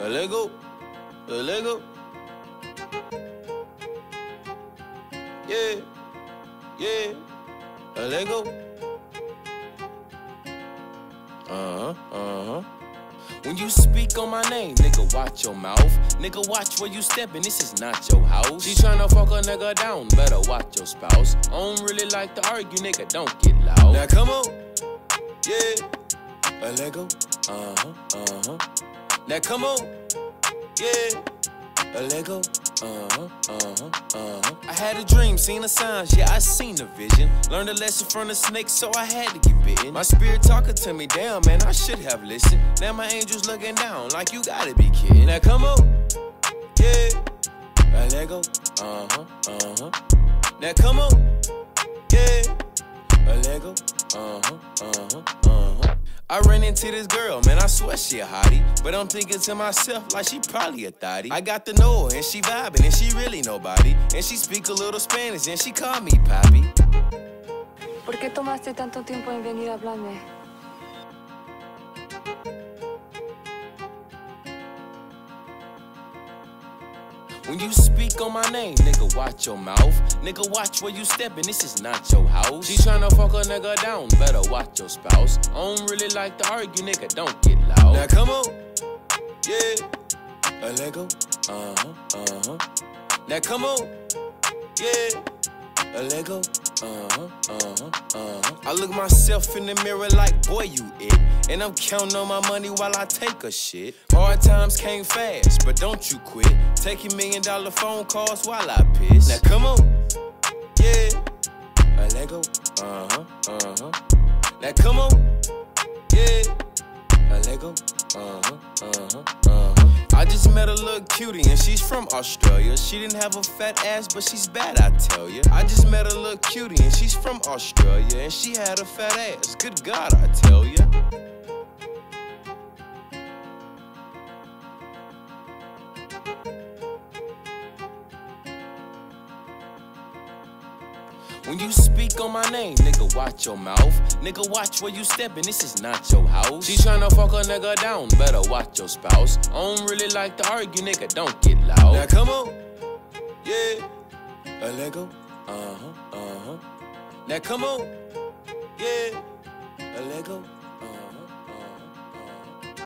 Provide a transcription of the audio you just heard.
Lego, Lego. Yeah, yeah, Lego. Uh huh, uh huh. When you speak on my name, nigga, watch your mouth. Nigga, watch where you steppin', this is not your house. She tryna fuck a nigga down, better watch your spouse. I don't really like to argue, nigga, don't get loud. Now come on, yeah, a Lego, uh huh, uh huh. Now come on, yeah, a Lego, uh huh, uh huh, uh huh. I had a dream, seen the signs, yeah, I seen the vision. Learned a lesson from the snake, so I had to get bitten. My spirit talking to me, damn, man, I should have listened. Now my angel's looking down, like you gotta be kidding. Now come on, yeah, a Lego, uh huh, uh huh. Now come on, yeah, a Lego, uh huh, uh huh, uh huh. I ran into this girl, man, I swear she a hottie. But I'm thinking to myself, like she probably a thottie. I got to know her, and she vibing, and she really nobody. And she speak a little Spanish, and she call me Papi. ¿Por qué tomaste tanto tiempo en venir a hablarme? When you speak on my name, nigga, watch your mouth. Nigga, watch where you steppin', this is not your house. She tryna fuck a nigga down, better watch your spouse. I don't really like to argue, nigga, don't get loud. Now come on, yeah, a Lego, uh huh, uh huh. Now come on, yeah, a Lego, uh huh, uh huh, uh huh. I look myself in the mirror like, boy, you it. And I'm counting on my money while I take a shit. Hard times came fast, but don't you quit. Taking million dollar phone calls while I piss. Now come on, yeah, a Lego, uh huh, uh huh. Now come on, yeah, a Lego, uh huh, uh huh, uh huh. I just met a little cutie and she's from Australia. She didn't have a fat ass, but she's bad, I tell ya. I just met a little cutie and she's from Australia and she had a fat ass. Good God, I tell ya. When you speak on my name, nigga, watch your mouth. Nigga, watch where you steppin', this is not your house. She tryna fuck a nigga down, better watch your spouse. I don't really like to argue, nigga, don't get loud. Now come on, yeah, a Lego, uh huh, uh huh. Now come on, yeah, a Lego.